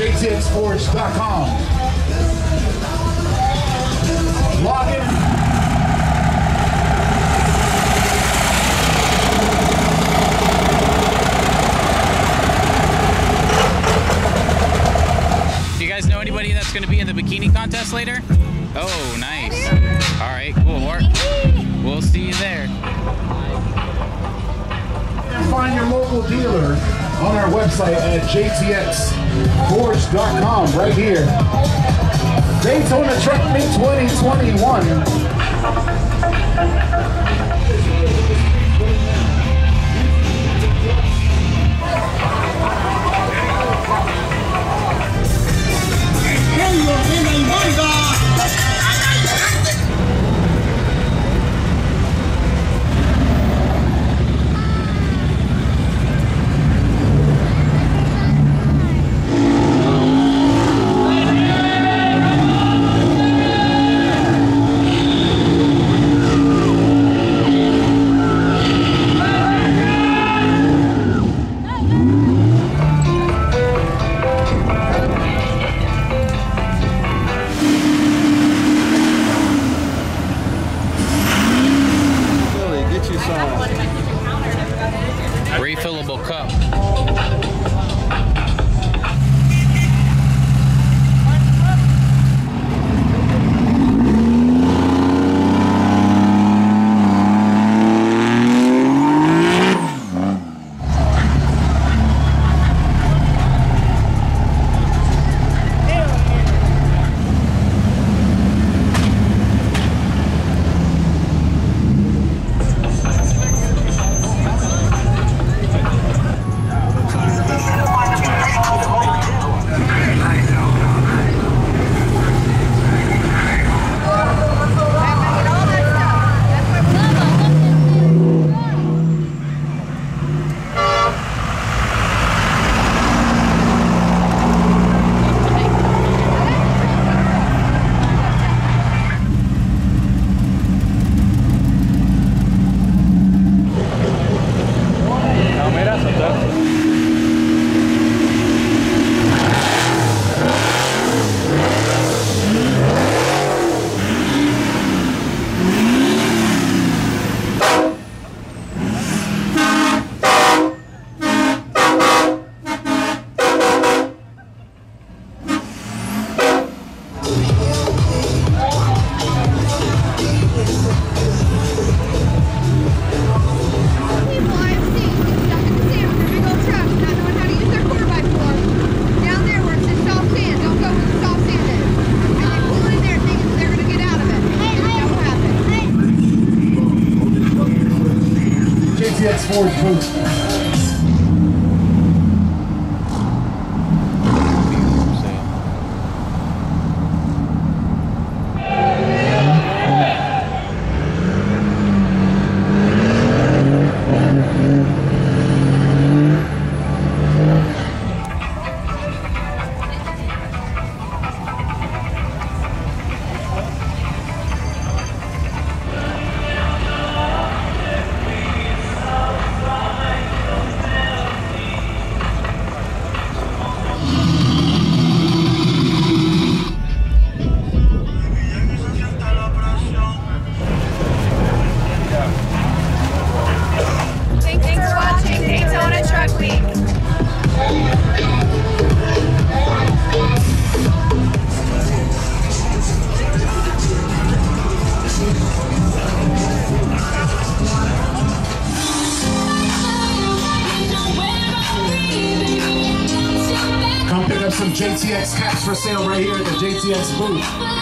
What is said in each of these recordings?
jtxforge.com. Log in. Do you guys know anybody that's going to be in the bikini contest later? Oh, nice. All right, cool. We're- We'll see you there. And find your local dealer on our website at jtxforge.com right here. Daytona Truck Meet 2021. Billy, JTX Forge booth. Some JTX caps for sale right here at the JTX booth.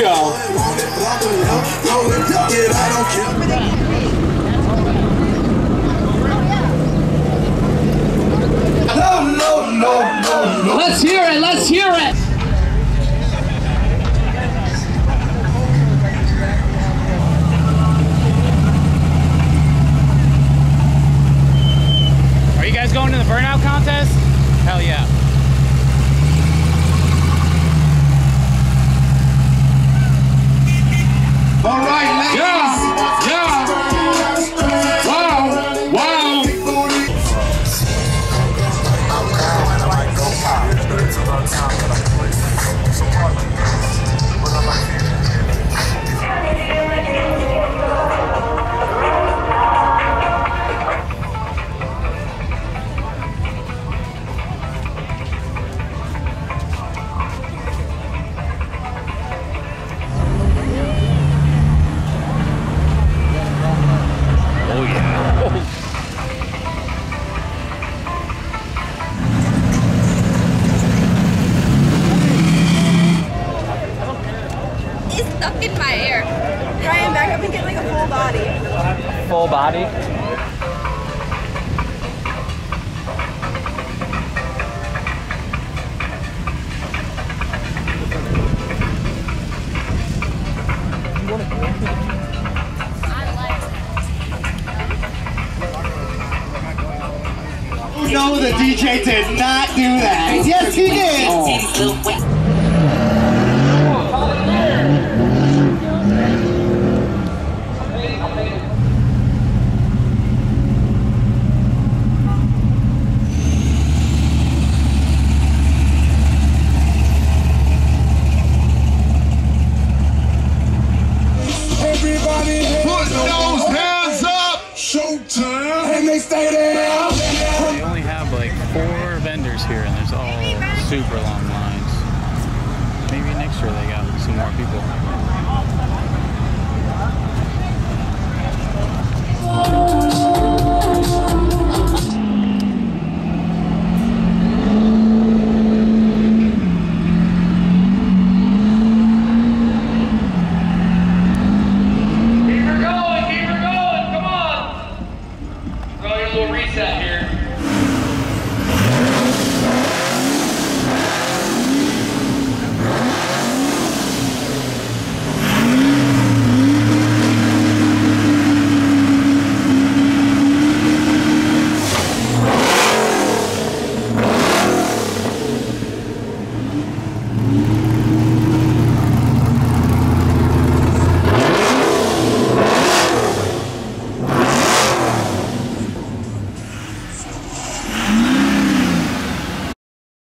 Go. Let's hear it. Let's hear it. Stuck in my air. Ryan, back up and get like a full body. Full body. No, the DJ did not do that. Yes, he did. Oh. Everybody Maybe next year they got some more people.